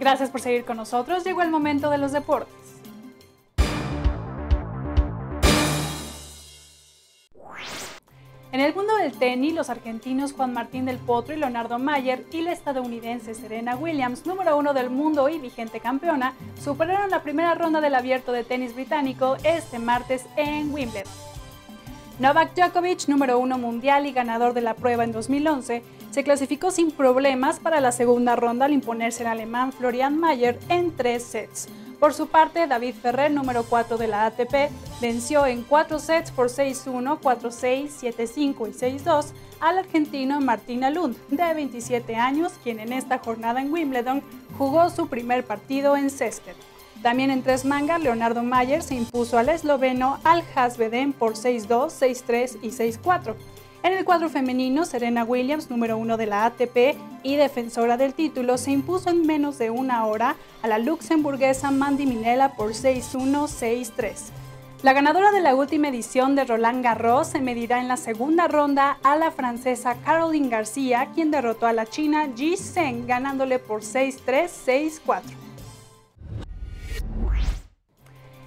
Gracias por seguir con nosotros. Llegó el momento de los deportes. En el mundo del tenis, los argentinos Juan Martín del Potro y Leonardo Mayer y la estadounidense Serena Williams, número uno del mundo y vigente campeona, superaron la primera ronda del abierto de tenis británico este martes en Wimbledon. Novak Djokovic, número uno mundial y ganador de la prueba en 2011, se clasificó sin problemas para la segunda ronda al imponerse al alemán Florian Mayer en tres sets. Por su parte, David Ferrer, número 4 de la ATP, venció en cuatro sets por 6-1, 4-6, 7-5 y 6-2 al argentino Martina Lund, de 27 años, quien en esta jornada en Wimbledon jugó su primer partido en césped. También en tres mangas, Leonardo Mayer se impuso al esloveno Al Hasbeden por 6-2, 6-3 y 6-4. En el cuadro femenino, Serena Williams, número uno de la ATP y defensora del título, se impuso en menos de una hora a la luxemburguesa Mandy Minella por 6-1, 6-3. La ganadora de la última edición de Roland Garros se medirá en la segunda ronda a la francesa Caroline García, quien derrotó a la china Ji Zheng ganándole por 6-3, 6-4.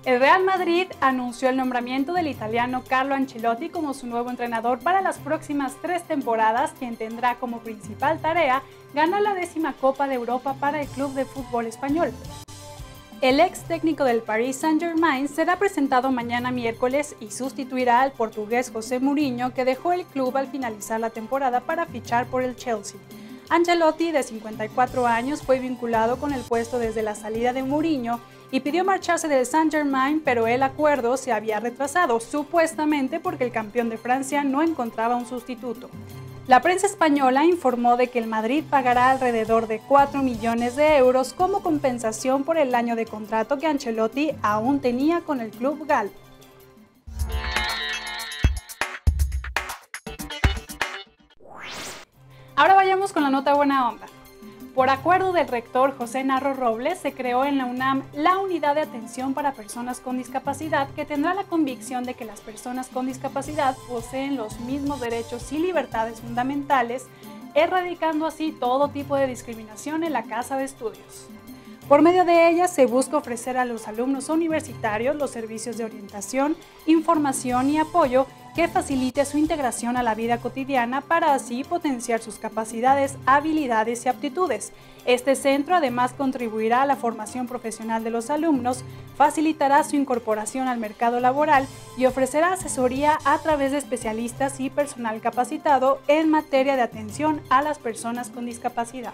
El Real Madrid anunció el nombramiento del italiano Carlo Ancelotti como su nuevo entrenador para las próximas tres temporadas, quien tendrá como principal tarea ganar la décima Copa de Europa para el club de fútbol español. El ex técnico del Paris Saint-Germain será presentado mañana miércoles y sustituirá al portugués José Mourinho, que dejó el club al finalizar la temporada para fichar por el Chelsea. Ancelotti, de 54 años, fue vinculado con el puesto desde la salida de Mourinho y pidió marcharse del Saint-Germain, pero el acuerdo se había retrasado, supuestamente porque el campeón de Francia no encontraba un sustituto. La prensa española informó de que el Madrid pagará alrededor de 4 millones de euros como compensación por el año de contrato que Ancelotti aún tenía con el club gal. Con la nota buena onda. Por acuerdo del rector José Narro Robles, se creó en la UNAM la Unidad de Atención para Personas con Discapacidad, que tendrá la convicción de que las personas con discapacidad poseen los mismos derechos y libertades fundamentales, erradicando así todo tipo de discriminación en la casa de estudios. Por medio de ella se busca ofrecer a los alumnos universitarios los servicios de orientación, información y apoyo que facilite su integración a la vida cotidiana para así potenciar sus capacidades, habilidades y aptitudes. Este centro además contribuirá a la formación profesional de los alumnos, facilitará su incorporación al mercado laboral y ofrecerá asesoría a través de especialistas y personal capacitado en materia de atención a las personas con discapacidad.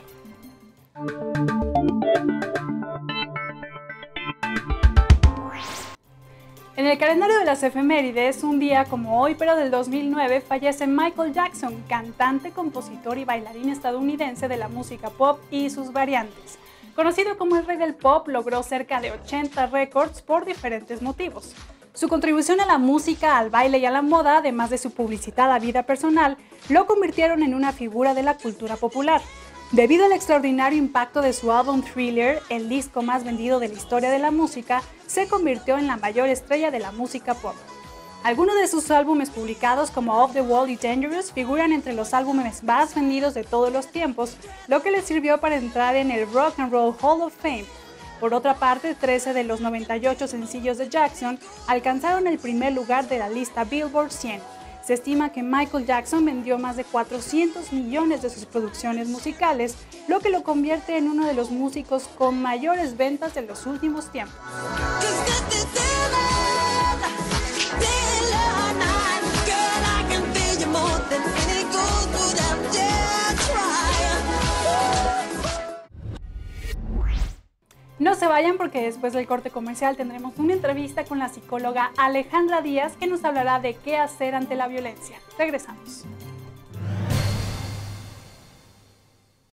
El calendario de las efemérides, un día como hoy, pero del 2009, fallece Michael Jackson, cantante, compositor y bailarín estadounidense de la música pop y sus variantes. Conocido como el rey del pop, logró cerca de 80 récords por diferentes motivos. Su contribución a la música, al baile y a la moda, además de su publicitada vida personal, lo convirtieron en una figura de la cultura popular. Debido al extraordinario impacto de su álbum Thriller, el disco más vendido de la historia de la música, se convirtió en la mayor estrella de la música pop. Algunos de sus álbumes publicados como Off the Wall y Dangerous figuran entre los álbumes más vendidos de todos los tiempos, lo que le sirvió para entrar en el Rock and Roll Hall of Fame. Por otra parte, 13 de los 98 sencillos de Jackson alcanzaron el primer lugar de la lista Billboard 100 se estima que Michael Jackson vendió más de 400 millones de sus producciones musicales, lo que lo convierte en uno de los músicos con mayores ventas de los últimos tiempos. No se vayan porque después del corte comercial tendremos una entrevista con la psicóloga Alejandra Díaz que nos hablará de qué hacer ante la violencia. Regresamos.